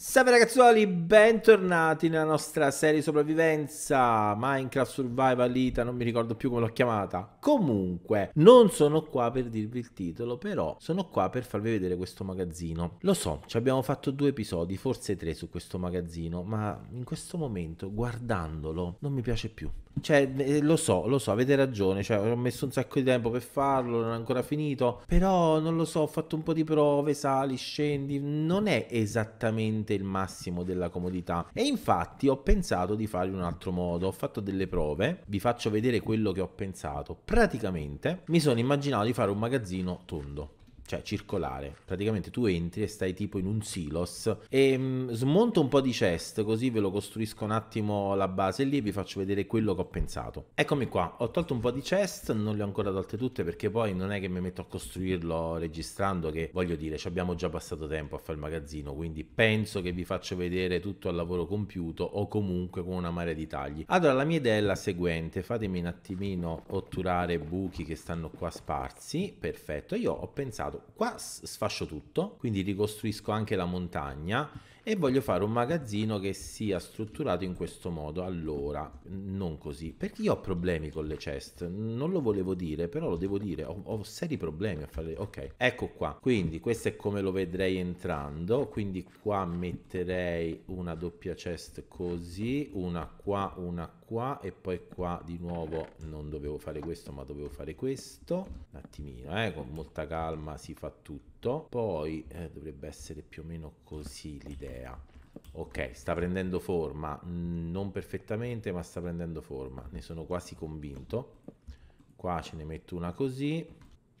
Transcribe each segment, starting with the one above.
Salve ragazzuoli, bentornati nella nostra serie sopravvivenza Minecraft Survival Ita, non mi ricordo più come l'ho chiamata. Comunque, non sono qua per dirvi il titolo, però sono qua per farvi vedere questo magazzino. Lo so, ci abbiamo fatto due episodi, forse tre su questo magazzino, ma in questo momento, guardandolo, non mi piace più. Cioè, eh, lo so, lo so, avete ragione. Cioè, ho messo un sacco di tempo per farlo, non è ancora finito. Però non lo so, ho fatto un po' di prove, sali, scendi. Non è esattamente il massimo della comodità. E infatti ho pensato di fare in un altro modo. Ho fatto delle prove, vi faccio vedere quello che ho pensato. Praticamente mi sono immaginato di fare un magazzino tondo cioè circolare. Praticamente tu entri e stai tipo in un silos e mh, mm, smonto un po' di chest così ve lo costruisco un attimo la base lì e vi faccio vedere quello che ho pensato. Eccomi qua, ho tolto un po' di chest, non le ho ancora tolte tutte perché poi non è che mi metto a costruirlo registrando che voglio dire ci abbiamo già passato tempo a fare il magazzino quindi penso che vi faccio vedere tutto al lavoro compiuto o comunque con una marea di tagli. Allora la mia idea è la seguente, fatemi un attimino otturare buchi che stanno qua sparsi, perfetto, io ho pensato qua sfascio tutto, quindi ricostruisco anche la montagna e voglio fare un magazzino che sia strutturato in questo modo. Allora, non così, perché io ho problemi con le chest, non lo volevo dire, però lo devo dire, ho, ho seri problemi a fare... Ok, ecco qua, quindi questo è come lo vedrei entrando, quindi qua metterei una doppia chest così, una qua, una qua. E poi qua di nuovo non dovevo fare questo ma dovevo fare questo, un attimino, eh, con molta calma si fa tutto tutto poi eh, dovrebbe essere più o meno così l'idea. Ok sta prendendo forma non perfettamente ma sta prendendo forma. Ne sono quasi convinto. Qua ce ne metto una così.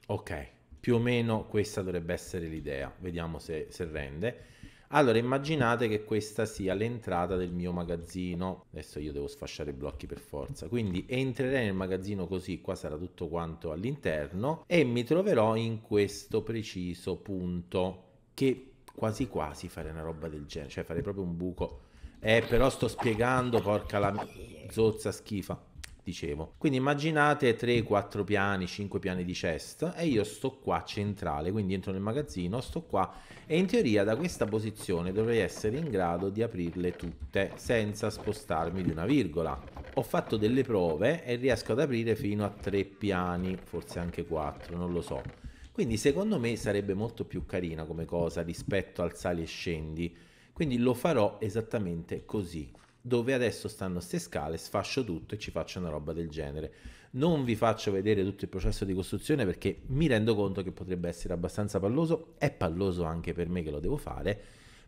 Ok più o meno questa dovrebbe essere l'idea. Vediamo se, se rende allora immaginate che questa sia l'entrata del mio magazzino. Adesso io devo sfasciare i blocchi per forza. Quindi entrerei nel magazzino così, qua sarà tutto quanto all'interno e mi troverò in questo preciso punto che quasi quasi fare una roba del genere, cioè fare proprio un buco. Eh, però sto spiegando, porca la zozza schifa dicevo. Quindi immaginate 3, 4 piani, 5 piani di chest e io sto qua centrale, quindi entro nel magazzino, sto qua e in teoria da questa posizione dovrei essere in grado di aprirle tutte senza spostarmi di una virgola. Ho fatto delle prove e riesco ad aprire fino a 3 piani, forse anche 4, non lo so. Quindi secondo me sarebbe molto più carina come cosa rispetto al sali e scendi. Quindi lo farò esattamente così dove adesso stanno queste scale, sfascio tutto e ci faccio una roba del genere. Non vi faccio vedere tutto il processo di costruzione perché mi rendo conto che potrebbe essere abbastanza palloso, è palloso anche per me che lo devo fare,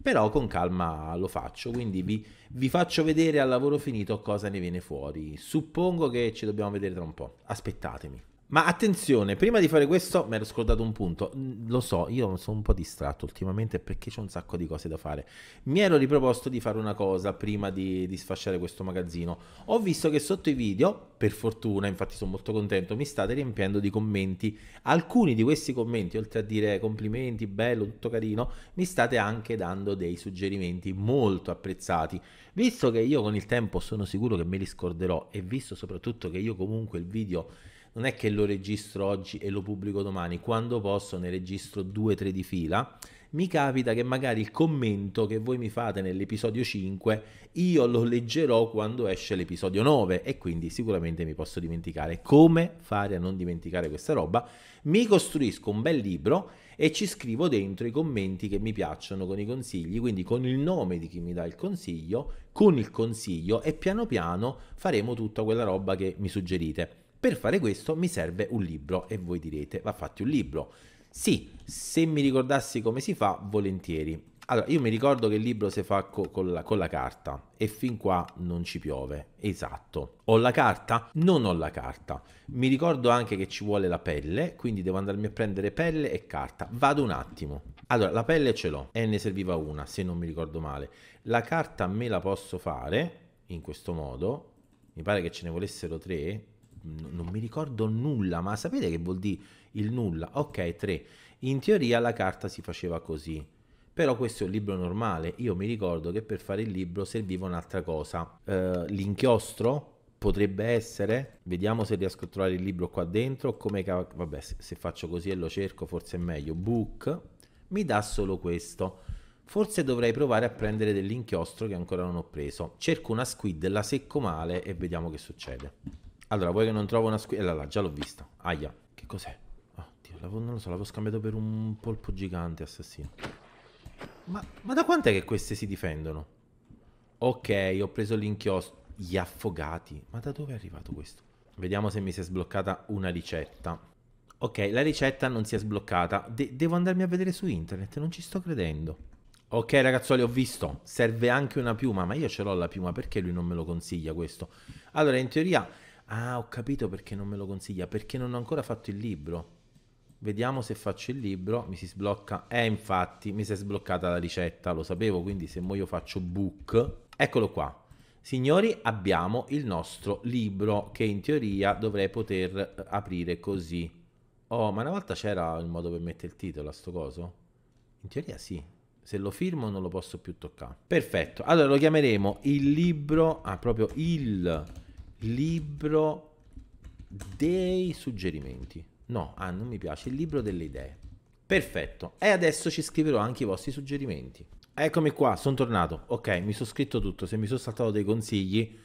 però con calma lo faccio, quindi vi, vi faccio vedere al lavoro finito cosa ne viene fuori. Suppongo che ci dobbiamo vedere tra un po', aspettatemi. Ma attenzione, prima di fare questo mi ero scordato un punto. Lo so, io sono un po' distratto ultimamente perché c'è un sacco di cose da fare. Mi ero riproposto di fare una cosa prima di, di sfasciare questo magazzino. Ho visto che sotto i video, per fortuna, infatti sono molto contento, mi state riempiendo di commenti. Alcuni di questi commenti, oltre a dire complimenti, bello, tutto carino, mi state anche dando dei suggerimenti molto apprezzati. Visto che io con il tempo sono sicuro che me li scorderò e visto soprattutto che io comunque il video non è che lo registro oggi e lo pubblico domani, quando posso ne registro due o tre di fila. Mi capita che magari il commento che voi mi fate nell'episodio 5 io lo leggerò quando esce l'episodio 9 e quindi sicuramente mi posso dimenticare. Come fare a non dimenticare questa roba? Mi costruisco un bel libro e ci scrivo dentro i commenti che mi piacciono con i consigli, quindi con il nome di chi mi dà il consiglio, con il consiglio e piano piano faremo tutta quella roba che mi suggerite. Per fare questo mi serve un libro e voi direte, va fatti un libro. Sì, se mi ricordassi come si fa, volentieri. Allora, io mi ricordo che il libro si fa co- con, la, con, la, carta e fin qua non ci piove. Esatto. Ho la carta? Non ho la carta. Mi ricordo anche che ci vuole la pelle, quindi devo andarmi a prendere pelle e carta. Vado un attimo. Allora, la pelle ce l'ho e ne serviva una, se non mi ricordo male. La carta me la posso fare in questo modo. Mi pare che ce ne volessero tre non mi ricordo nulla, ma sapete che vuol dire il nulla? Ok, 3. In teoria la carta si faceva così. Però questo è un libro normale. Io mi ricordo che per fare il libro serviva un'altra cosa. Uh, l'inchiostro potrebbe essere. Vediamo se riesco a trovare il libro qua dentro. Come vabbè, se, se faccio così e lo cerco, forse è meglio. Book mi dà solo questo. Forse dovrei provare a prendere dell'inchiostro che ancora non ho preso. Cerco una squid, la secco male e vediamo che succede. Allora, vuoi che non trovo una squid? Eh, là, già l'ho vista. Aia, che cos'è? Oddio, non lo so, l'avevo scambiato per un polpo gigante assassino. Ma, ma da quant'è che queste si difendono? Ok, ho preso l'inchiostro. Gli affogati. Ma da dove è arrivato questo? Vediamo se mi si è sbloccata una ricetta. Ok, la ricetta non si è sbloccata. De devo andarmi a vedere su internet, non ci sto credendo. Ok ragazzoli ho visto, serve anche una piuma, ma io ce l'ho la piuma, perché lui non me lo consiglia questo? Allora in teoria, ah ho capito perché non me lo consiglia, perché non ho ancora fatto il libro. Vediamo se faccio il libro, mi si sblocca, eh infatti mi si è sbloccata la ricetta, lo sapevo, quindi se mo io faccio book, eccolo qua. Signori abbiamo il nostro libro che in teoria dovrei poter eh, aprire così. Oh ma una volta c'era il modo per mettere il titolo a sto coso? In teoria sì, se lo firmo non lo posso più toccare. Perfetto, allora lo chiameremo il libro, ah proprio il libro dei suggerimenti. No, ah non mi piace, il libro delle idee. Perfetto, e adesso ci scriverò anche i vostri suggerimenti. Eccomi qua, sono tornato. Ok, mi sono scritto tutto, se mi sono saltato dei consigli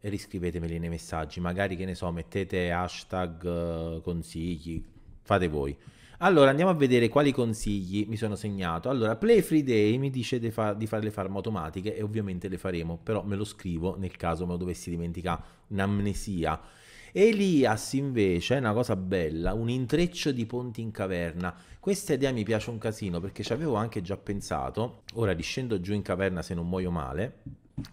riscrivetemeli nei messaggi, magari che ne so, mettete hashtag uh, consigli, fate voi. Allora andiamo a vedere quali consigli mi sono segnato. Allora, Play Free Day mi dice di, fa- di fare le farm automatiche e ovviamente le faremo, però me lo scrivo nel caso me lo dovessi dimenticare, un'amnesia. Elias invece è una cosa bella, un intreccio di ponti in caverna. Questa idea mi piace un casino perché ci avevo anche già pensato. Ora riscendo giù in caverna se non muoio male.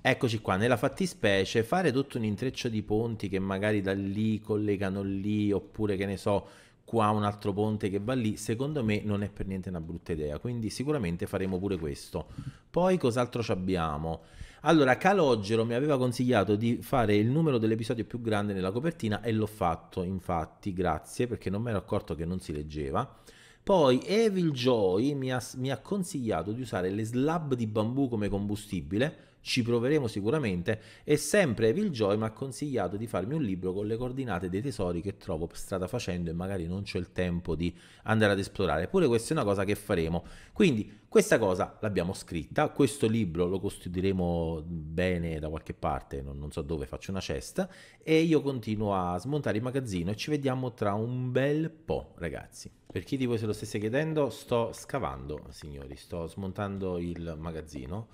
Eccoci qua, nella fattispecie fare tutto un intreccio di ponti che magari da lì collegano lì oppure che ne so qua un altro ponte che va lì, secondo me non è per niente una brutta idea, quindi sicuramente faremo pure questo. Poi cos'altro abbiamo? Allora, Calogero mi aveva consigliato di fare il numero dell'episodio più grande nella copertina e l'ho fatto, infatti, grazie, perché non mi ero accorto che non si leggeva. Poi Evil Joy mi ha, mi ha consigliato di usare le slab di bambù come combustibile, ci proveremo sicuramente e sempre Evil Joy mi ha consigliato di farmi un libro con le coordinate dei tesori che trovo strada facendo e magari non c'è il tempo di andare ad esplorare. Pure questa è una cosa che faremo. Quindi questa cosa l'abbiamo scritta, questo libro lo costruiremo bene da qualche parte, non, non so dove, faccio una cesta e io continuo a smontare il magazzino e ci vediamo tra un bel po' ragazzi. Per chi di voi se lo stesse chiedendo, sto scavando, signori, sto smontando il magazzino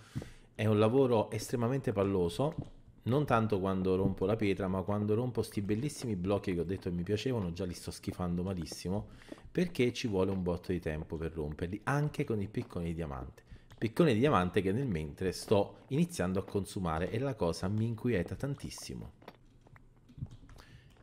è un lavoro estremamente palloso, non tanto quando rompo la pietra, ma quando rompo sti bellissimi blocchi che ho detto che mi piacevano, già li sto schifando malissimo, perché ci vuole un botto di tempo per romperli, anche con il piccone di diamante. Piccone di diamante che nel mentre sto iniziando a consumare e la cosa mi inquieta tantissimo.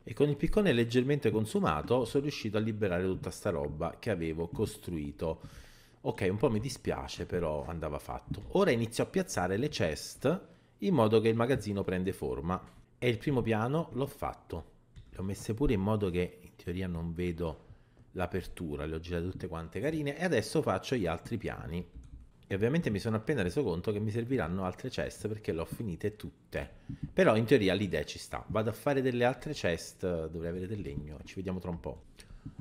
E con il piccone leggermente consumato sono riuscito a liberare tutta sta roba che avevo costruito Ok, un po' mi dispiace, però andava fatto. Ora inizio a piazzare le chest in modo che il magazzino prende forma. E il primo piano l'ho fatto. Le ho messe pure in modo che in teoria non vedo l'apertura, le ho girate tutte quante carine e adesso faccio gli altri piani. E ovviamente mi sono appena reso conto che mi serviranno altre chest perché le ho finite tutte. Però in teoria l'idea ci sta. Vado a fare delle altre chest, dovrei avere del legno, ci vediamo tra un po'.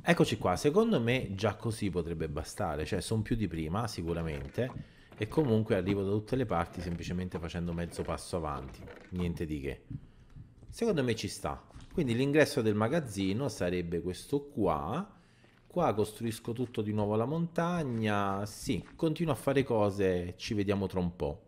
Eccoci qua, secondo me già così potrebbe bastare, cioè sono più di prima sicuramente e comunque arrivo da tutte le parti semplicemente facendo mezzo passo avanti, niente di che. Secondo me ci sta. Quindi l'ingresso del magazzino sarebbe questo qua. Qua costruisco tutto di nuovo alla montagna. Sì, continuo a fare cose, ci vediamo tra un po'.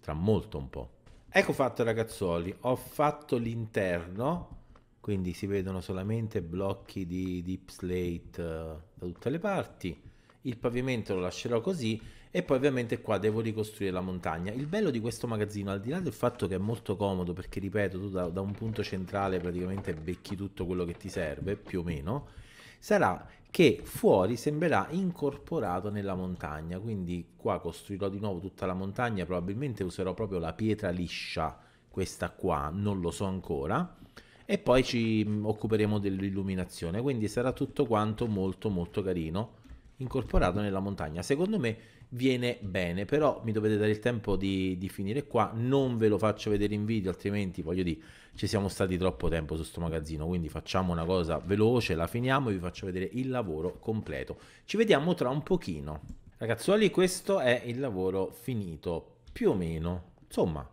Tra molto un po'. Ecco fatto ragazzoli, ho fatto l'interno quindi si vedono solamente blocchi di deep slate uh, da tutte le parti. Il pavimento lo lascerò così e poi ovviamente qua devo ricostruire la montagna. Il bello di questo magazzino al di là del fatto che è molto comodo perché ripeto tu da, da un punto centrale praticamente becchi tutto quello che ti serve più o meno sarà che fuori sembrerà incorporato nella montagna. Quindi qua costruirò di nuovo tutta la montagna probabilmente userò proprio la pietra liscia questa qua non lo so ancora e poi ci mm, occuperemo dell'illuminazione. Quindi sarà tutto quanto molto molto carino incorporato nella montagna. Secondo me viene bene però mi dovete dare il tempo di, di finire qua. Non ve lo faccio vedere in video altrimenti voglio dire ci siamo stati troppo tempo su sto magazzino. Quindi facciamo una cosa veloce la finiamo e vi faccio vedere il lavoro completo. Ci vediamo tra un pochino. Ragazzuoli, questo è il lavoro finito, più o meno. Insomma,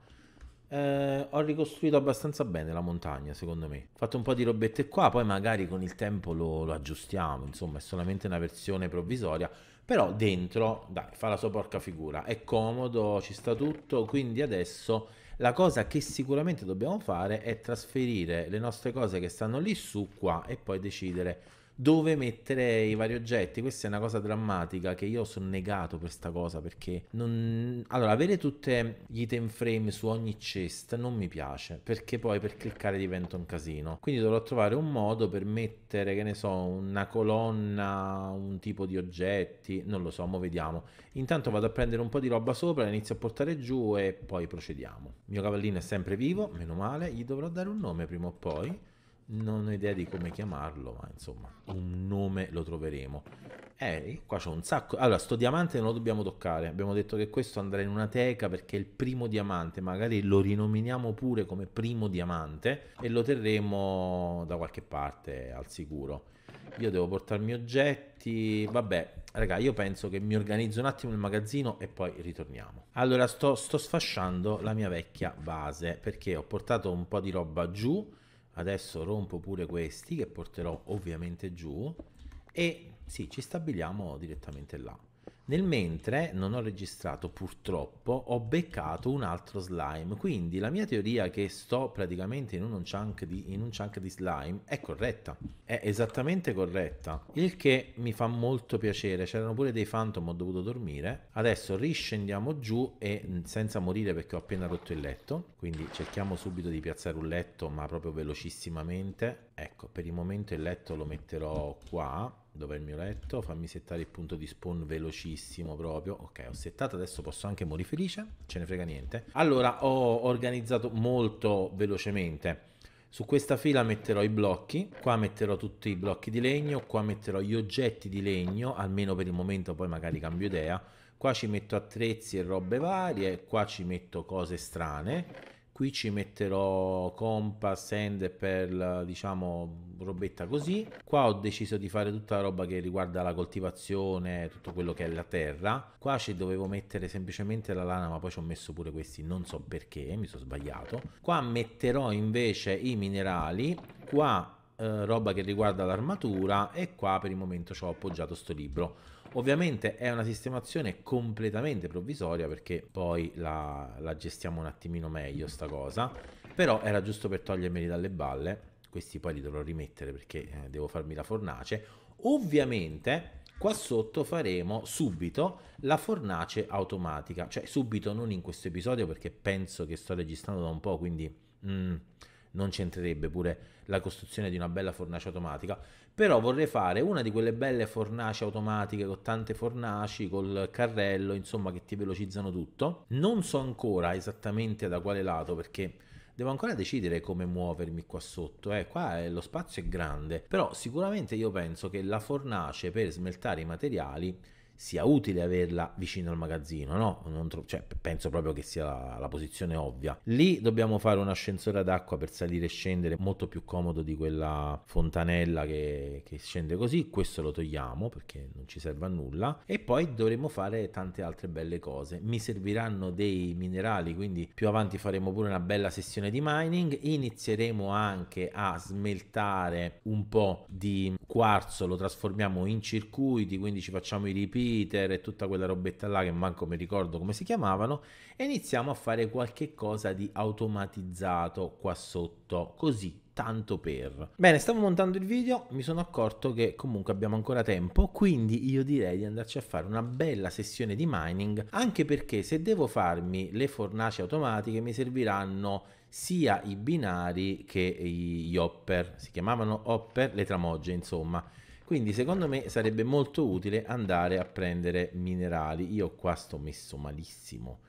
eh, ho ricostruito abbastanza bene la montagna, secondo me. Ho fatto un po' di robette qua, poi magari con il tempo lo, lo aggiustiamo. Insomma, è solamente una versione provvisoria. Però dentro, dai, fa la sua porca figura. È comodo, ci sta tutto. Quindi adesso la cosa che sicuramente dobbiamo fare è trasferire le nostre cose che stanno lì su qua e poi decidere dove mettere i vari oggetti. Questa è una cosa drammatica che io sono negato per questa cosa perché non... Allora, avere tutte gli item frame su ogni chest non mi piace perché poi per cliccare diventa un casino. Quindi dovrò trovare un modo per mettere, che ne so, una colonna, un tipo di oggetti, non lo so, mo vediamo. Intanto vado a prendere un po' di roba sopra, inizio a portare giù e poi procediamo. Il mio cavallino è sempre vivo, meno male, gli dovrò dare un nome prima o poi non ho idea di come chiamarlo, ma insomma, un nome lo troveremo. Eh, qua c'è un sacco. Allora, sto diamante non lo dobbiamo toccare. Abbiamo detto che questo andrà in una teca perché è il primo diamante. Magari lo rinominiamo pure come primo diamante e lo terremo da qualche parte al sicuro. Io devo portarmi oggetti. Vabbè, raga, io penso che mi organizzo un attimo il magazzino e poi ritorniamo. Allora, sto, sto sfasciando la mia vecchia base perché ho portato un po' di roba giù adesso rompo pure questi che porterò ovviamente giù e sì ci stabiliamo direttamente là nel mentre non ho registrato purtroppo ho beccato un altro slime, quindi la mia teoria che sto praticamente in un chunk di, in un chunk di slime è corretta, è esattamente corretta, il che mi fa molto piacere, c'erano pure dei phantom, ho dovuto dormire, adesso riscendiamo giù e senza morire perché ho appena rotto il letto, quindi cerchiamo subito di piazzare un letto ma proprio velocissimamente, ecco per il momento il letto lo metterò qua dov'è il mio letto. Fammi settare il punto di spawn velocissimo proprio. Ok ho settato adesso posso anche morire felice. Ce ne frega niente. Allora ho organizzato molto velocemente. Su questa fila metterò i blocchi, qua metterò tutti i blocchi di legno, qua metterò gli oggetti di legno, almeno per il momento poi magari cambio idea. Qua ci metto attrezzi e robe varie, qua ci metto cose strane qui ci metterò compass, end per diciamo robetta così. Qua ho deciso di fare tutta la roba che riguarda la coltivazione tutto quello che è la terra. Qua ci dovevo mettere semplicemente la lana ma poi ci ho messo pure questi non so perché mi sono sbagliato. Qua metterò invece i minerali qua eh, roba che riguarda l'armatura e qua per il momento ci ho appoggiato sto libro Ovviamente è una sistemazione completamente provvisoria perché poi la, la gestiamo un attimino meglio sta cosa, però era giusto per togliermeli dalle balle, questi poi li dovrò rimettere perché eh, devo farmi la fornace. Ovviamente qua sotto faremo subito la fornace automatica, cioè subito non in questo episodio perché penso che sto registrando da un po', quindi... Mm, non c'entrerebbe pure la costruzione di una bella fornace automatica, però vorrei fare una di quelle belle fornaci automatiche con tante fornaci, col carrello, insomma, che ti velocizzano tutto. Non so ancora esattamente da quale lato perché devo ancora decidere come muovermi qua sotto. Eh, qua lo spazio è grande, però sicuramente io penso che la fornace per smeltare i materiali sia utile averla vicino al magazzino, no? Tro- cioè, penso proprio che sia la, la, posizione ovvia. Lì dobbiamo fare un ascensore ad acqua per salire e scendere, molto più comodo di quella fontanella che, che scende così. Questo lo togliamo perché non ci serve a nulla. E poi dovremo fare tante altre belle cose. Mi serviranno dei minerali, quindi più avanti faremo pure una bella sessione di mining. Inizieremo anche a smeltare un po' di quarzo, lo trasformiamo in circuiti, quindi ci facciamo i ripi Twitter e tutta quella robetta là che manco mi ricordo come si chiamavano e iniziamo a fare qualche cosa di automatizzato qua sotto così tanto per. Bene, stavo montando il video, mi sono accorto che comunque abbiamo ancora tempo, quindi io direi di andarci a fare una bella sessione di mining, anche perché se devo farmi le fornaci automatiche mi serviranno sia i binari che gli hopper, si chiamavano hopper, le tramogge insomma quindi secondo me sarebbe molto utile andare a prendere minerali. Io qua sto messo malissimo.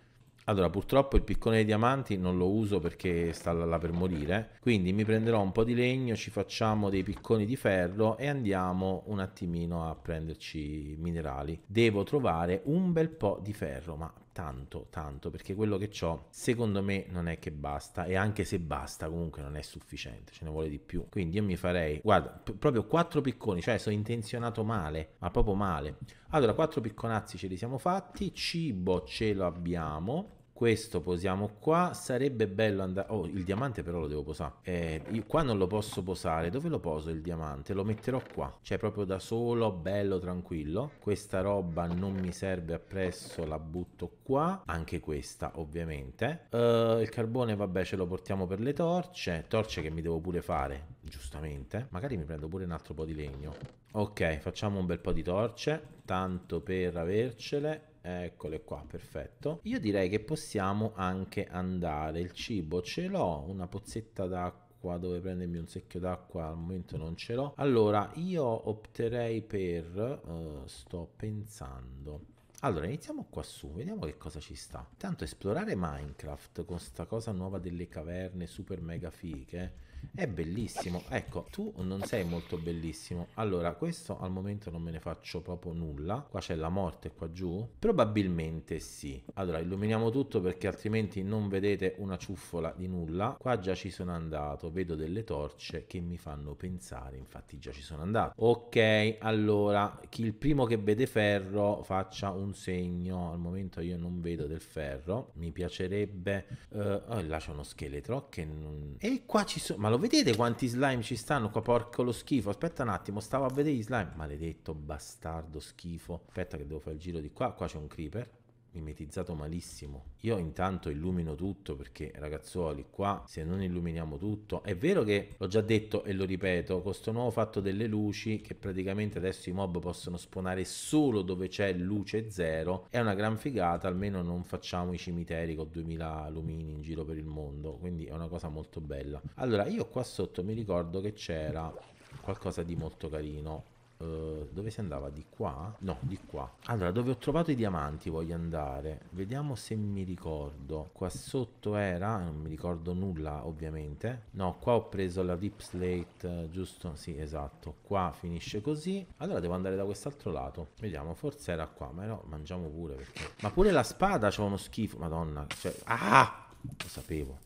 Allora, purtroppo il piccone dei diamanti non lo uso perché sta là per morire, quindi mi prenderò un po' di legno, ci facciamo dei picconi di ferro e andiamo un attimino a prenderci minerali. Devo trovare un bel po' di ferro, ma tanto, tanto, perché quello che ho secondo me non è che basta e anche se basta comunque non è sufficiente, ce ne vuole di più. Quindi io mi farei, guarda, p- proprio quattro picconi, cioè sono intenzionato male, ma proprio male. Allora, quattro picconazzi ce li siamo fatti, cibo ce lo abbiamo, questo posiamo qua. Sarebbe bello andare oh il diamante però lo devo posare. Eh, qua non lo posso posare. Dove lo poso il diamante? Lo metterò qua. Cioè proprio da solo bello tranquillo. Questa roba non mi serve appresso la butto qua. Anche questa ovviamente. Uh, il carbone vabbè ce lo portiamo per le torce. Torce che mi devo pure fare giustamente. Magari mi prendo pure un altro po' di legno. Ok facciamo un bel po' di torce. Tanto per avercele Eccole qua, perfetto. Io direi che possiamo anche andare. Il cibo ce l'ho, una pozzetta d'acqua dove prendermi un secchio d'acqua al momento non ce l'ho. Allora, io opterei per... Uh, sto pensando... Allora, iniziamo qua su, vediamo che cosa ci sta. Tanto esplorare Minecraft con sta cosa nuova delle caverne super mega fighe è bellissimo. Ecco, tu non sei molto bellissimo. Allora, questo al momento non me ne faccio proprio nulla. Qua c'è la morte qua giù? Probabilmente sì. Allora, illuminiamo tutto perché altrimenti non vedete una ciuffola di nulla. Qua già ci sono andato, vedo delle torce che mi fanno pensare, infatti già ci sono andato. Ok, allora, chi il primo che vede ferro faccia un segno. Al momento io non vedo del ferro. Mi piacerebbe... Uh, oh, là c'è uno scheletro che non... E qua ci sono... Ma lo vedete quanti slime ci stanno qua? Porco lo schifo. Aspetta un attimo, stavo a vedere gli slime. Maledetto bastardo schifo. Aspetta che devo fare il giro di qua. Qua c'è un creeper mimetizzato malissimo. Io intanto illumino tutto perché ragazzuoli qua se non illuminiamo tutto è vero che l'ho già detto e lo ripeto con questo nuovo fatto delle luci che praticamente adesso i mob possono spawnare solo dove c'è luce zero è una gran figata almeno non facciamo i cimiteri con 2000 lumini in giro per il mondo quindi è una cosa molto bella. Allora io qua sotto mi ricordo che c'era qualcosa di molto carino Uh, dove si andava? Di qua? No, di qua. Allora, dove ho trovato i diamanti voglio andare. Vediamo se mi ricordo. Qua sotto era, non mi ricordo nulla ovviamente. No, qua ho preso la deep slate, uh, giusto? Sì, esatto. Qua finisce così. Allora devo andare da quest'altro lato. Vediamo, forse era qua, ma no, mangiamo pure perché... Ma pure la spada c'ha uno schifo, madonna. Cioè, ah! Lo sapevo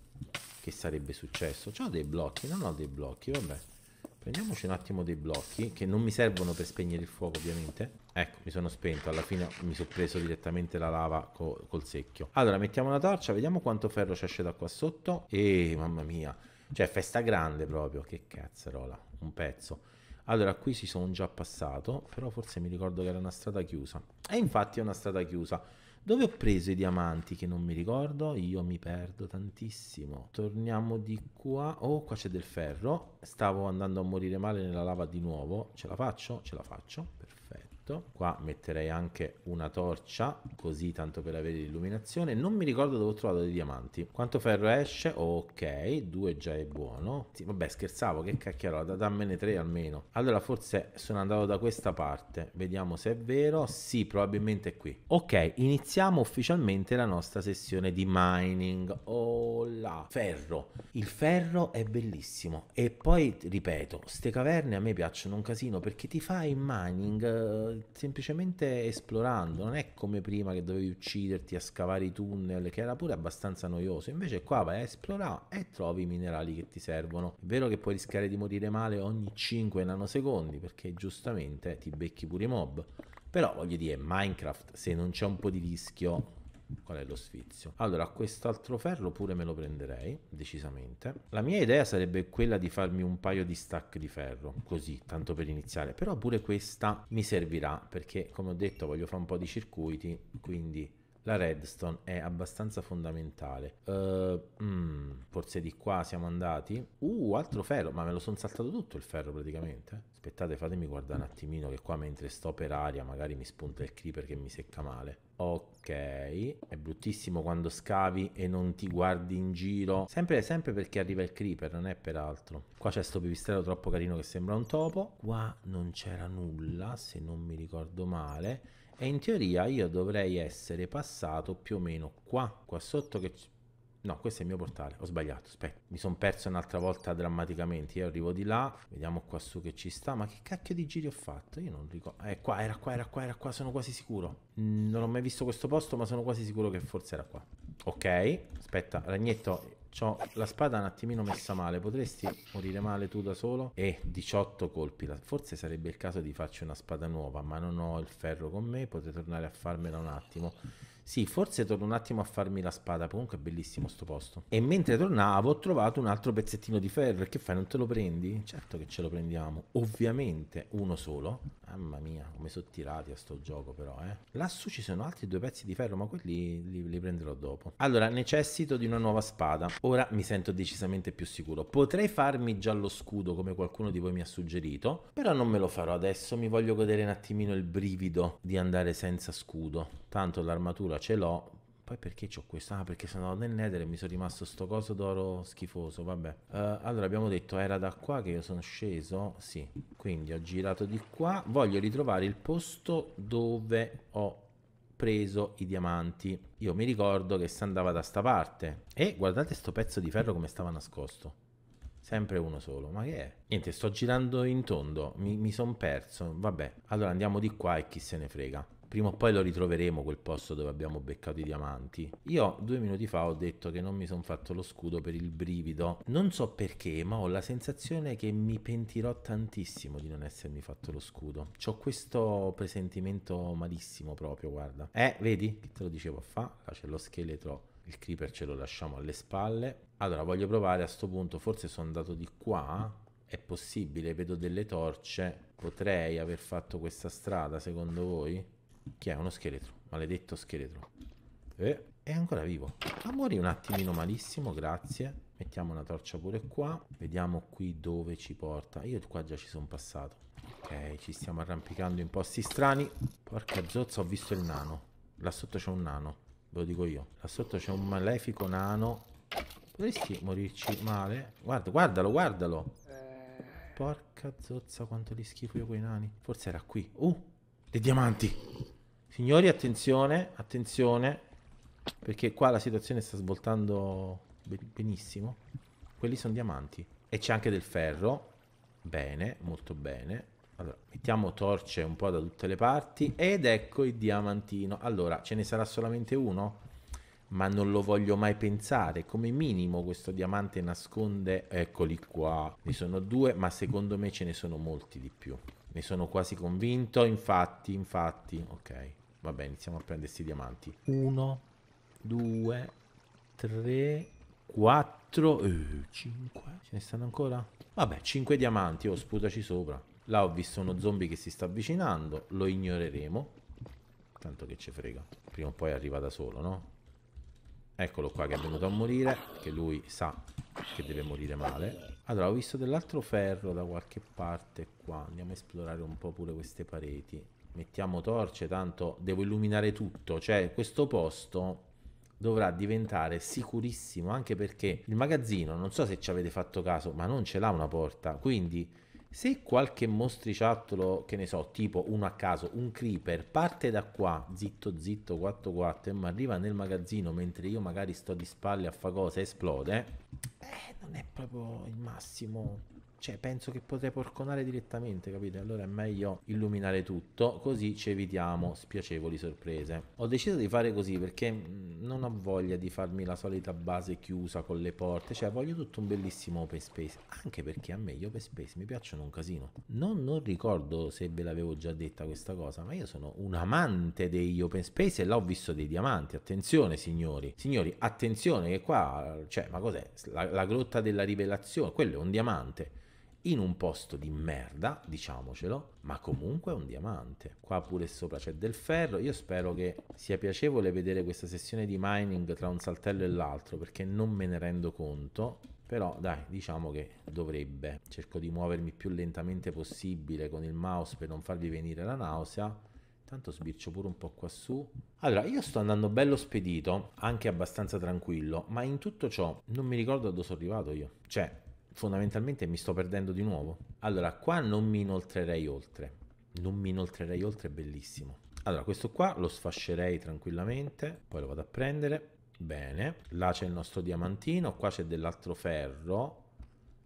che sarebbe successo. C'ho dei blocchi, non ho dei blocchi, vabbè. Prendiamoci un attimo dei blocchi che non mi servono per spegnere il fuoco ovviamente. Ecco, mi sono spento, alla fine mi sono preso direttamente la lava co col secchio. Allora, mettiamo una torcia, vediamo quanto ferro ci esce da qua sotto. E mamma mia, cioè festa grande proprio, che cazzarola, un pezzo. Allora, qui ci sono già passato, però forse mi ricordo che era una strada chiusa. E infatti è una strada chiusa. Dove ho preso i diamanti che non mi ricordo? Io mi perdo tantissimo. Torniamo di qua. Oh, qua c'è del ferro. Stavo andando a morire male nella lava di nuovo. Ce la faccio? Ce la faccio. Perfetto perfetto. Qua metterei anche una torcia così tanto per avere l'illuminazione. Non mi ricordo dove ho trovato dei diamanti. Quanto ferro esce? Ok due già è buono. Sì, vabbè scherzavo che cacchiarola dammene tre almeno. Allora forse sono andato da questa parte. Vediamo se è vero. Sì probabilmente è qui. Ok iniziamo ufficialmente la nostra sessione di mining. Oh là ferro. Il ferro è bellissimo. E poi ripeto ste caverne a me piacciono un casino perché ti fai in mining semplicemente esplorando, non è come prima che dovevi ucciderti a scavare i tunnel, che era pure abbastanza noioso. Invece qua vai a esplorare e trovi i minerali che ti servono. È vero che puoi rischiare di morire male ogni 5 nanosecondi, perché giustamente ti becchi pure i mob. Però voglio dire, Minecraft, se non c'è un po' di rischio, Qual è lo sfizio? Allora, quest'altro ferro pure me lo prenderei, decisamente. La mia idea sarebbe quella di farmi un paio di stack di ferro, così, tanto per iniziare. Però pure questa mi servirà, perché come ho detto voglio fare un po' di circuiti, quindi la redstone è abbastanza fondamentale. Uh, mm, forse di qua siamo andati. Uh, altro ferro, ma me lo sono saltato tutto il ferro praticamente. Aspettate, fatemi guardare un attimino che qua mentre sto per aria magari mi spunta il creeper che mi secca male. Ok, è bruttissimo quando scavi e non ti guardi in giro. Sempre, sempre perché arriva il creeper, non è per altro. Qua c'è sto pipistrello troppo carino che sembra un topo. Qua non c'era nulla, se non mi ricordo male e in teoria io dovrei essere passato più o meno qua, qua sotto che No, questo è il mio portale, ho sbagliato, aspetta, mi sono perso un'altra volta drammaticamente, io arrivo di là, vediamo qua su che ci sta, ma che cacchio di giri ho fatto? Io non ricordo, eh qua, era qua, era qua, era qua, sono quasi sicuro. Non ho mai visto questo posto, ma sono quasi sicuro che forse era qua. Ok, aspetta, ragnetto, ho la spada un attimino messa male, potresti morire male tu da solo? E 18 colpi, forse sarebbe il caso di farci una spada nuova, ma non ho il ferro con me, potrei tornare a farmela un attimo. Sì, forse torno un attimo a farmi la spada. Comunque è bellissimo sto posto. E mentre tornavo ho trovato un altro pezzettino di ferro. Che fai? Non te lo prendi? Certo che ce lo prendiamo. Ovviamente uno solo. Mamma mia, come sono tirati a sto gioco però, eh. Lassù ci sono altri due pezzi di ferro, ma quelli li, li prenderò dopo. Allora, necessito di una nuova spada. Ora mi sento decisamente più sicuro. Potrei farmi già lo scudo come qualcuno di voi mi ha suggerito, però non me lo farò adesso. Mi voglio godere un attimino il brivido di andare senza scudo. Tanto l'armatura ce l'ho, poi perché ho questo? Ah, perché sono nel nether e mi sono rimasto sto coso d'oro schifoso, vabbè. Uh, allora abbiamo detto era da qua che io sono sceso, sì. Quindi ho girato di qua, voglio ritrovare il posto dove ho preso i diamanti. Io mi ricordo che si andava da sta parte. E guardate sto pezzo di ferro come stava nascosto. Sempre uno solo, ma che è? Niente, sto girando in tondo, mi, mi sono perso, vabbè. Allora andiamo di qua e chi se ne frega prima o poi lo ritroveremo quel posto dove abbiamo beccato i diamanti. Io due minuti fa ho detto che non mi sono fatto lo scudo per il brivido. Non so perché, ma ho la sensazione che mi pentirò tantissimo di non essermi fatto lo scudo. Ho questo presentimento malissimo proprio, guarda. Eh, vedi? Che te lo dicevo fa? Là c'è lo scheletro il creeper ce lo lasciamo alle spalle. Allora voglio provare a sto punto, forse sono andato di qua, è possibile, vedo delle torce, potrei aver fatto questa strada secondo voi? Chi è? Uno scheletro. Maledetto scheletro. Eh, è ancora vivo. Ma muori un attimino malissimo, grazie. Mettiamo una torcia pure qua. Vediamo qui dove ci porta. Io qua già ci sono passato. Ok, ci stiamo arrampicando in posti strani. Porca zozza, ho visto il nano. Là sotto c'è un nano. Ve lo dico io. Là sotto c'è un malefico nano. Potresti morirci male? Guarda, guardalo, guardalo. Porca zozza, quanto li schifo io quei nani. Forse era qui. Uh, dei diamanti. Signori, attenzione, attenzione, perché qua la situazione sta svoltando benissimo. Quelli sono diamanti. E c'è anche del ferro. Bene, molto bene. Allora, mettiamo torce un po' da tutte le parti. Ed ecco il diamantino. Allora, ce ne sarà solamente uno? Ma non lo voglio mai pensare. Come minimo questo diamante nasconde... Eccoli qua. Ne sono due, ma secondo me ce ne sono molti di più. Ne sono quasi convinto. Infatti, infatti. Ok. Vabbè, iniziamo a prendere questi diamanti. 1, 2, 3, 4, 5. Ce ne stanno ancora? Vabbè, 5 diamanti. Oh, sputaci sopra. Là ho visto uno zombie che si sta avvicinando. Lo ignoreremo. Tanto che ci frega. Prima o poi arriva da solo, no? Eccolo qua che è venuto a morire. Che lui sa che deve morire male. Allora, ho visto dell'altro ferro da qualche parte qua. Andiamo a esplorare un po' pure queste pareti mettiamo torce, tanto devo illuminare tutto, cioè questo posto dovrà diventare sicurissimo anche perché il magazzino, non so se ci avete fatto caso, ma non ce l'ha una porta, quindi se qualche mostriciattolo, che ne so, tipo uno a caso, un creeper, parte da qua, zitto zitto 4-4 e mi arriva nel magazzino mentre io magari sto di spalle a fa cose, esplode, eh, non è proprio il massimo cioè penso che potrei porconare direttamente, capite? Allora è meglio illuminare tutto, così ci evitiamo spiacevoli sorprese. Ho deciso di fare così perché mm, non ho voglia di farmi la solita base chiusa con le porte, cioè voglio tutto un bellissimo open space, anche perché a me gli open space mi piacciono un casino. Non, non ricordo se ve l'avevo già detta questa cosa, ma io sono un amante degli open space e là ho visto dei diamanti, attenzione signori, signori, attenzione che qua, cioè ma cos'è? La, la grotta della rivelazione, quello è un diamante in un posto di merda, diciamocelo, ma comunque è un diamante. Qua pure sopra c'è del ferro. Io spero che sia piacevole vedere questa sessione di mining tra un saltello e l'altro, perché non me ne rendo conto. Però dai, diciamo che dovrebbe. Cerco di muovermi più lentamente possibile con il mouse per non farvi venire la nausea. Tanto sbircio pure un po' qua su. Allora, io sto andando bello spedito, anche abbastanza tranquillo, ma in tutto ciò non mi ricordo dove sono arrivato io. Cioè, fondamentalmente mi sto perdendo di nuovo. Allora, qua non mi inoltrerei oltre. Non mi inoltrerei oltre, è bellissimo. Allora, questo qua lo sfascerei tranquillamente, poi lo vado a prendere. Bene, là c'è il nostro diamantino, qua c'è dell'altro ferro,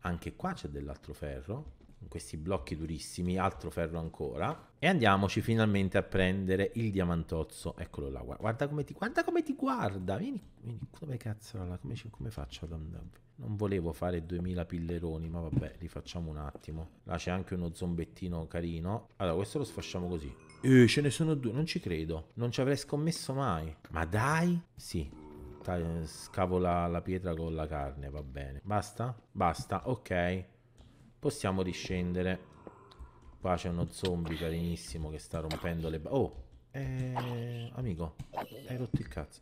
anche qua c'è dell'altro ferro, questi blocchi durissimi, altro ferro ancora. E andiamoci finalmente a prendere il diamantozzo. Eccolo là, guarda come ti guarda. Come ti guarda. Vieni, vieni, dove cazzo? Come, come faccio ad andare? Non volevo fare 2000 pilleroni, ma vabbè, rifacciamo un attimo. Là c'è anche uno zombettino carino. Allora, questo lo sfasciamo così. Eh, ce ne sono due, non ci credo. Non ci avrei scommesso mai. Ma dai? Sì, scavo la, la, pietra con la carne, va bene. Basta? Basta, ok. Possiamo riscendere. Qua c'è uno zombie carinissimo che sta rompendo le... Oh, eh, amico, hai rotto il cazzo.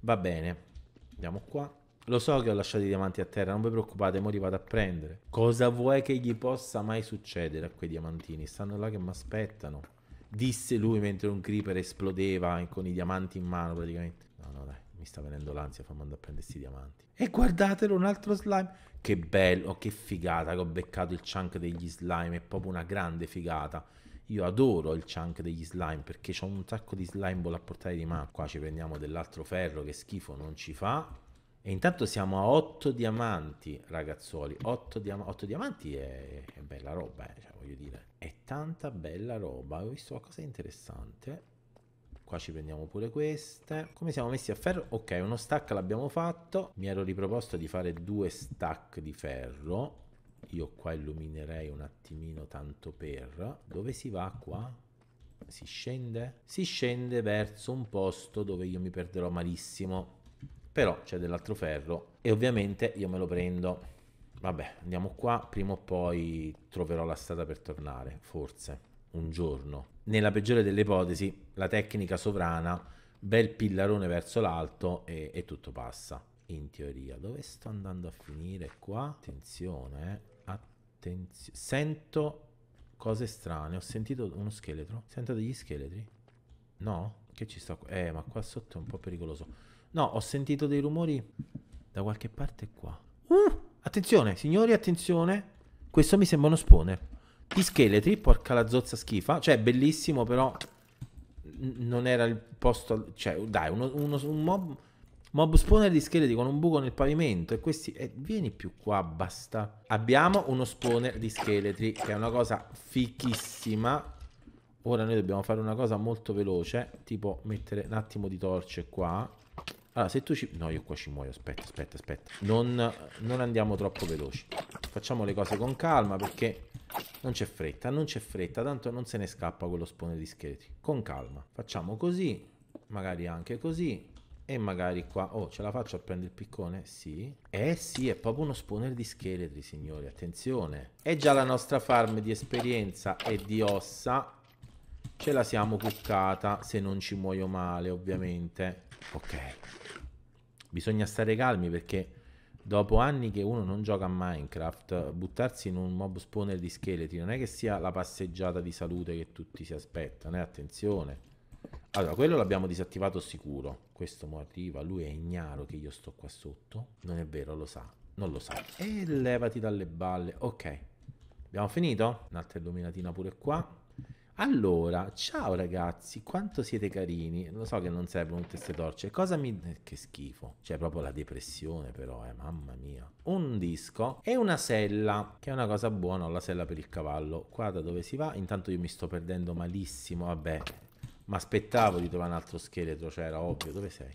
Va bene, andiamo qua. Lo so che ho lasciato i diamanti a terra, non vi preoccupate, ora li vado a prendere. Cosa vuoi che gli possa mai succedere a quei diamantini? Stanno là che mi aspettano. Disse lui mentre un creeper esplodeva con i diamanti in mano praticamente. No, no, dai, mi sta venendo l'ansia, fammi andare a prendere questi diamanti. E guardatelo, un altro slime. Che bello, che figata che ho beccato il chunk degli slime, è proprio una grande figata. Io adoro il chunk degli slime perché ho un sacco di slime ball a portare di mano. Qua ci prendiamo dell'altro ferro che schifo non ci fa. E intanto siamo a 8 diamanti, ragazzuoli. 8, diam- 8 diamanti è, è, bella roba, eh, cioè, voglio dire. È tanta bella roba. Ho visto qualcosa di interessante. Qua ci prendiamo pure queste. Come siamo messi a ferro? Ok, uno stack l'abbiamo fatto. Mi ero riproposto di fare due stack di ferro. Io qua illuminerei un attimino tanto per... Dove si va qua? Si scende? Si scende verso un posto dove io mi perderò malissimo. Però c'è dell'altro ferro e ovviamente io me lo prendo. Vabbè, andiamo qua. Prima o poi troverò la strada per tornare, forse un giorno. Nella peggiore delle ipotesi, la tecnica sovrana, bel pillarone verso l'alto e, e tutto passa. In teoria, dove sto andando a finire qua? Attenzione, eh. attenzione. Sento cose strane. Ho sentito uno scheletro. Sento degli scheletri? No? Che ci sta qua? Eh, ma qua sotto è un po' pericoloso. No, ho sentito dei rumori da qualche parte qua. Uh, attenzione, signori, attenzione. Questo mi sembra uno spawner. Gli scheletri, porca la zozza schifa. Cioè, bellissimo, però non era il posto... Cioè, dai, uno, uno, un mob, mob spawner di scheletri con un buco nel pavimento. E questi... Eh, vieni più qua, basta. Abbiamo uno spawner di scheletri, che è una cosa fichissima. Ora noi dobbiamo fare una cosa molto veloce, tipo mettere un attimo di torce qua. Allora, se tu ci... No, io qua ci muoio, aspetta, aspetta, aspetta. Non, non andiamo troppo veloci. Facciamo le cose con calma perché non c'è fretta, non c'è fretta, tanto non se ne scappa quello spone di scheletri. Con calma. Facciamo così, magari anche così. E magari qua... Oh, ce la faccio a prendere il piccone? Sì. Eh sì, è proprio uno spawner di scheletri, signori. Attenzione. È già la nostra farm di esperienza e di ossa. Ce la siamo cuccata, se non ci muoio male, ovviamente. Ok. Bisogna stare calmi perché dopo anni che uno non gioca a Minecraft, buttarsi in un mob spawner di scheletri non è che sia la passeggiata di salute che tutti si aspettano, eh? attenzione. Allora, quello l'abbiamo disattivato sicuro. Questo mo arriva, lui è ignaro che io sto qua sotto. Non è vero, lo sa. Non lo sa. E levati dalle balle. Ok. Abbiamo finito? Un'altra illuminatina pure qua. Allora, ciao ragazzi, quanto siete carini. Lo so che non servono tutte queste torce. Cosa mi... Che schifo. C'è proprio la depressione però, eh, mamma mia. Un disco e una sella, che è una cosa buona, la sella per il cavallo. Qua da dove si va? Intanto io mi sto perdendo malissimo, vabbè. Ma aspettavo di trovare un altro scheletro, cioè era ovvio. Dove sei?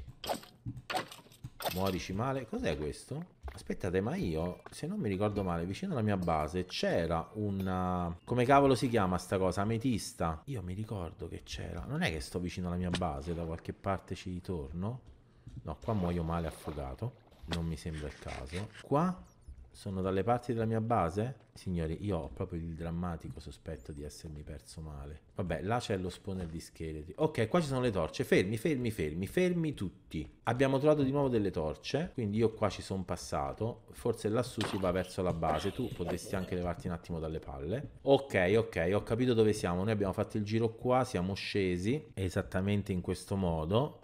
Muorici male. Cos'è questo? Aspettate, ma io, se non mi ricordo male, vicino alla mia base c'era una... Come cavolo si chiama sta cosa? Ametista? Io mi ricordo che c'era. Non è che sto vicino alla mia base, da qualche parte ci ritorno? No, qua muoio male affogato. Non mi sembra il caso. Qua? Sono dalle parti della mia base? Signori, io ho proprio il drammatico sospetto di essermi perso male. Vabbè, là c'è lo spawner di scheletri. Ok, qua ci sono le torce. Fermi, fermi, fermi, fermi tutti. Abbiamo trovato di nuovo delle torce, quindi io qua ci sono passato. Forse lassù si va verso la base. Tu potresti anche levarti un attimo dalle palle. Ok, ok, ho capito dove siamo. Noi abbiamo fatto il giro qua, siamo scesi esattamente in questo modo.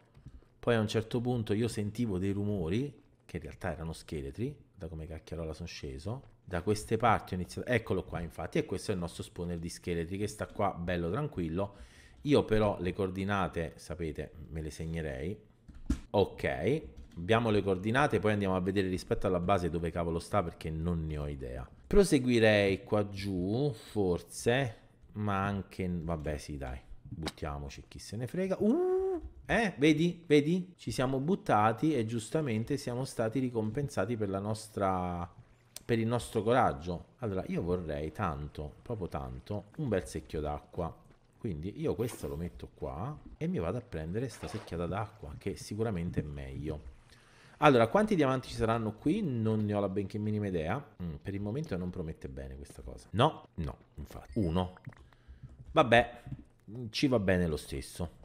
Poi a un certo punto io sentivo dei rumori, che in realtà erano scheletri da come cacchiarola sono sceso. Da queste parti ho iniziato... Eccolo qua infatti, e questo è il nostro spawner di scheletri che sta qua bello tranquillo. Io però le coordinate, sapete, me le segnerei. Ok, Abbiamo le coordinate, poi andiamo a vedere rispetto alla base dove cavolo sta perché non ne ho idea. Proseguirei qua giù, forse, ma anche... Vabbè sì dai, buttiamoci, chi se ne frega. Uh, eh, vedi, vedi? Ci siamo buttati e giustamente siamo stati ricompensati per la nostra... per il nostro coraggio. Allora, io vorrei tanto, proprio tanto, un bel secchio d'acqua. Quindi io questo lo metto qua e mi vado a prendere sta secchiata d'acqua, che sicuramente è meglio. Allora, quanti diamanti ci saranno qui? Non ne ho la benché minima idea. Mm, per il momento non promette bene questa cosa. No, no, infatti. Uno. Vabbè, ci va bene lo stesso.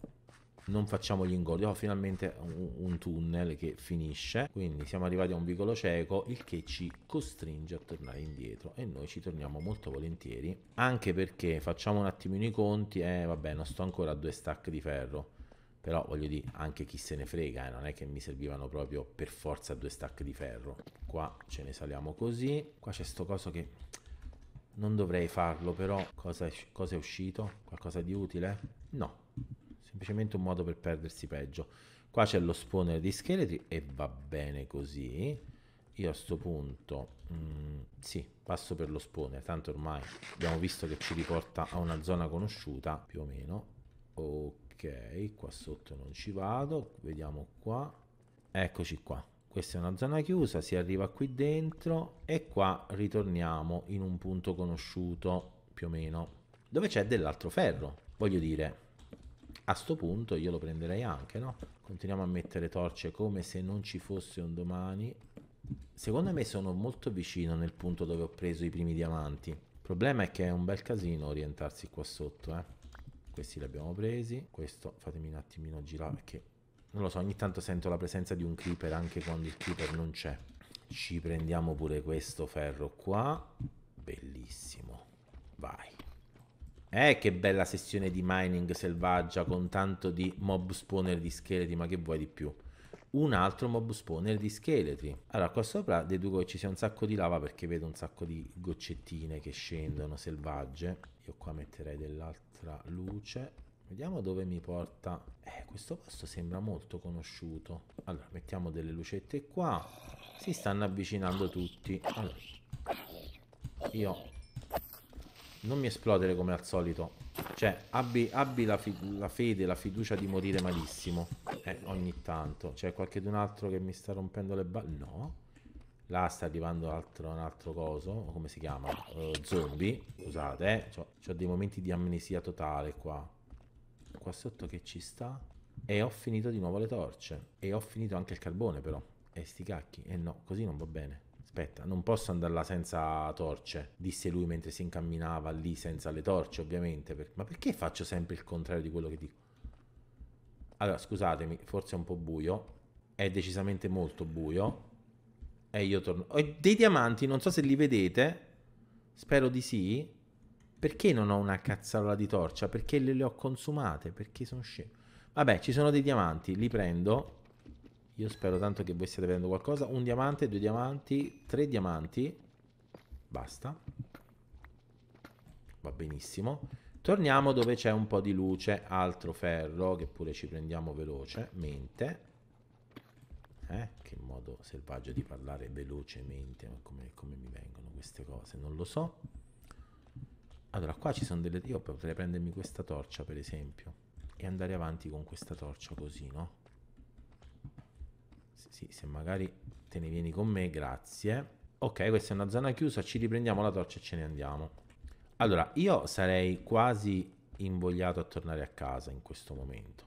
Non facciamo gli ingordi. Ho finalmente un, un, tunnel che finisce. Quindi siamo arrivati a un vicolo cieco, il che ci costringe a tornare indietro. E noi ci torniamo molto volentieri. Anche perché facciamo un attimino i conti. Eh, vabbè, non sto ancora a due stack di ferro però voglio dire anche chi se ne frega eh, non è che mi servivano proprio per forza due stack di ferro qua ce ne saliamo così qua c'è sto coso che non dovrei farlo però cosa è, cosa è uscito qualcosa di utile no semplicemente un modo per perdersi peggio. Qua c'è lo spawner di scheletri e va bene così. Io a sto punto mh, mm, sì passo per lo spawner tanto ormai abbiamo visto che ci riporta a una zona conosciuta più o meno. Ok qua sotto non ci vado vediamo qua. Eccoci qua. Questa è una zona chiusa si arriva qui dentro e qua ritorniamo in un punto conosciuto più o meno. Dove c'è dell'altro ferro voglio dire a sto punto io lo prenderei anche no? Continuiamo a mettere torce come se non ci fosse un domani. Secondo me sono molto vicino nel punto dove ho preso i primi diamanti. Il problema è che è un bel casino orientarsi qua sotto eh. Questi li abbiamo presi questo fatemi un attimino girare perché non lo so ogni tanto sento la presenza di un creeper anche quando il creeper non c'è. Ci prendiamo pure questo ferro qua. Bellissimo. Vai eh che bella sessione di mining selvaggia con tanto di mob spawner di scheletri ma che vuoi di più? Un altro mob spawner di scheletri. Allora qua sopra deduco che ci sia un sacco di lava perché vedo un sacco di goccettine che scendono selvagge. Io qua metterei dell'altro altra luce. Vediamo dove mi porta. Eh, questo posto sembra molto conosciuto. Allora mettiamo delle lucette qua. Si stanno avvicinando tutti. Allora, io non mi esplodere come al solito cioè abbi, abbi la, la, fede la fiducia di morire malissimo eh, ogni tanto c'è qualcun altro che mi sta rompendo le balle no là sta arrivando altro, un altro coso, come si chiama? Uh, zombie, scusate, eh, ho dei momenti di amnesia totale qua. Qua sotto che ci sta? E ho finito di nuovo le torce. E ho finito anche il carbone però. E sti cacchi. E no, così non va bene. Aspetta, non posso andare là senza torce, disse lui mentre si incamminava lì senza le torce, ovviamente. Per... Ma perché faccio sempre il contrario di quello che dico? Allora, scusatemi, forse è un po' buio. È decisamente molto buio e io torno. Ho dei diamanti, non so se li vedete. Spero di sì. Perché non ho una cazzarola di torcia? Perché le, le ho consumate? Perché sono scemo. Vabbè, ci sono dei diamanti, li prendo. Io spero tanto che voi stiate prendendo qualcosa. Un diamante, due diamanti, tre diamanti. Basta. Va benissimo. Torniamo dove c'è un po' di luce, altro ferro, che pure ci prendiamo velocemente eh? che modo selvaggio di parlare velocemente, ma come, come mi vengono queste cose, non lo so. Allora, qua ci sono delle... Io potrei prendermi questa torcia, per esempio, e andare avanti con questa torcia così, no? Sì, se magari te ne vieni con me, grazie. Ok, questa è una zona chiusa, ci riprendiamo la torcia e ce ne andiamo. Allora, io sarei quasi invogliato a tornare a casa in questo momento.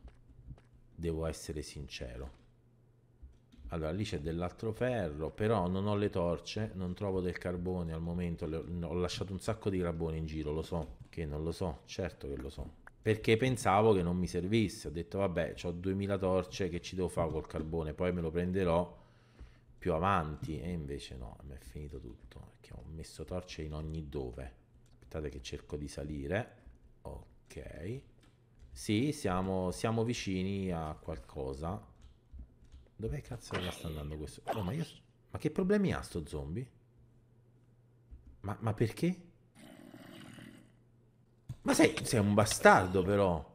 Devo essere sincero allora lì c'è dell'altro ferro però non ho le torce non trovo del carbone al momento ho lasciato un sacco di carbone in giro lo so che non lo so certo che lo so perché pensavo che non mi servisse ho detto vabbè ho 2000 torce che ci devo fare col carbone poi me lo prenderò più avanti e invece no mi è finito tutto perché ho messo torce in ogni dove aspettate che cerco di salire ok sì siamo, siamo vicini a qualcosa Dov'è cazzo sta andando questo? Oh, ma io... Ma che problemi ha sto zombie? Ma, ma perché? Ma sei, sei, un bastardo però.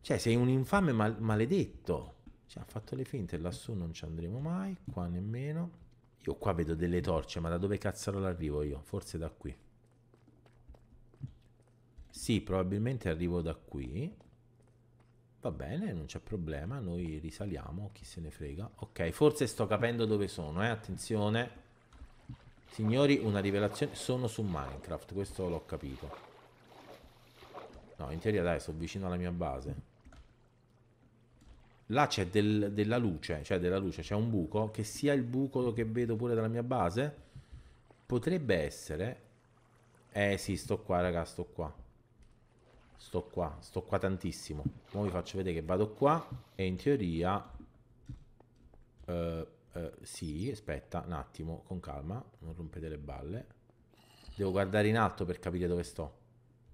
Cioè, sei un infame mal maledetto. Ci ha fatto le finte, lassù non ci andremo mai, qua nemmeno. Io qua vedo delle torce, ma da dove cazzarola arrivo io? Forse da qui. Sì, probabilmente arrivo da qui. Va bene, non c'è problema, noi risaliamo, chi se ne frega. Ok, forse sto capendo dove sono, eh, attenzione. Signori, una rivelazione, sono su Minecraft, questo l'ho capito. No, in teoria dai, sono vicino alla mia base. Là c'è del, della luce, cioè della luce, c'è un buco, che sia il buco che vedo pure dalla mia base. Potrebbe essere... Eh sì, sto qua, raga, sto qua. Sto qua, sto qua tantissimo. Ora vi faccio vedere che vado qua e in teoria... Uh, uh, sì, aspetta un attimo, con calma, non rompete le balle. Devo guardare in alto per capire dove sto.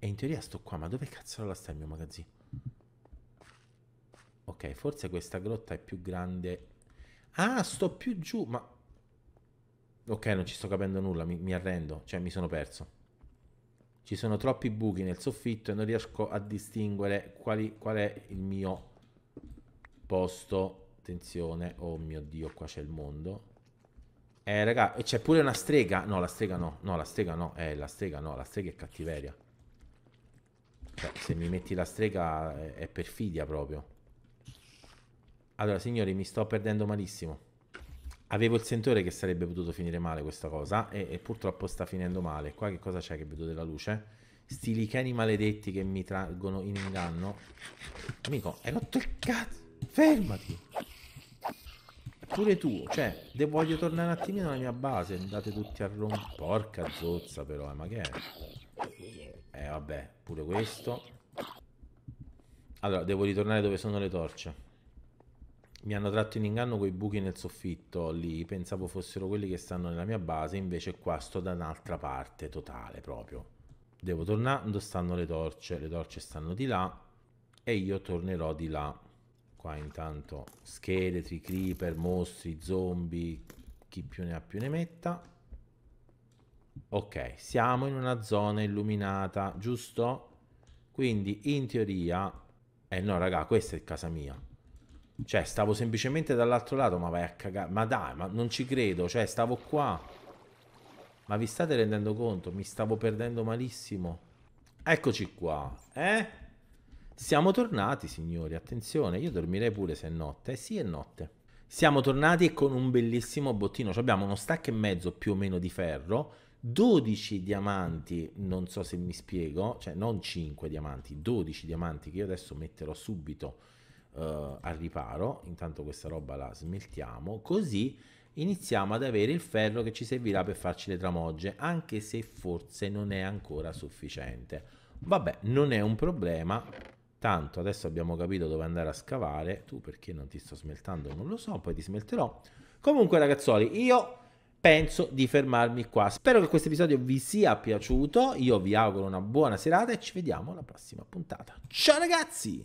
E in teoria sto qua, ma dove cazzo la sta il mio magazzino? Ok, forse questa grotta è più grande. Ah, sto più giù, ma... Ok, non ci sto capendo nulla, mi, mi arrendo, cioè mi sono perso. Ci sono troppi buchi nel soffitto e non riesco a distinguere quali, qual è il mio posto. Attenzione, oh mio Dio, qua c'è il mondo. Eh, raga, c'è pure una strega. No, la strega no. No, la strega no. Eh, la strega no. La strega è cattiveria. Cioè, se mi metti la strega è, perfidia proprio. Allora, signori, mi sto perdendo malissimo. Avevo il sentore che sarebbe potuto finire male questa cosa e, e purtroppo sta finendo male. Qua che cosa c'è che vedo della luce? Sti licheni maledetti che mi traggono in inganno. Amico, hai rotto il cazzo. Fermati. Pure tu, cioè, voglio tornare un attimino alla mia base. Andate tutti a rompere. Porca zozza però, eh, ma che è? Eh vabbè, pure questo. Allora, devo ritornare dove sono le torce. Mi hanno tratto in inganno quei buchi nel soffitto lì, pensavo fossero quelli che stanno nella mia base, invece qua sto da un'altra parte totale proprio. Devo tornare dove stanno le torce, le torce stanno di là e io tornerò di là. Qua intanto scheletri, creeper, mostri, zombie, chi più ne ha più ne metta. Ok, siamo in una zona illuminata, giusto? Quindi in teoria... Eh no raga, questa è casa mia cioè, stavo semplicemente dall'altro lato, ma vai a cagare. Ma dai, ma non ci credo. Cioè, stavo qua. Ma vi state rendendo conto? Mi stavo perdendo malissimo. Eccoci qua. Eh? Siamo tornati, signori. Attenzione, io dormirei pure se è notte. Eh sì, è notte. Siamo tornati con un bellissimo bottino. Cioè, abbiamo uno stack e mezzo più o meno di ferro. 12 diamanti, non so se mi spiego, cioè non 5 diamanti, 12 diamanti che io adesso metterò subito uh, al riparo, intanto questa roba la smeltiamo, così iniziamo ad avere il ferro che ci servirà per farci le tramogge, anche se forse non è ancora sufficiente. Vabbè, non è un problema, tanto adesso abbiamo capito dove andare a scavare, tu perché non ti sto smeltando? Non lo so, poi ti smelterò. Comunque ragazzoli, io penso di fermarmi qua. Spero che questo episodio vi sia piaciuto, io vi auguro una buona serata e ci vediamo alla prossima puntata. Ciao ragazzi!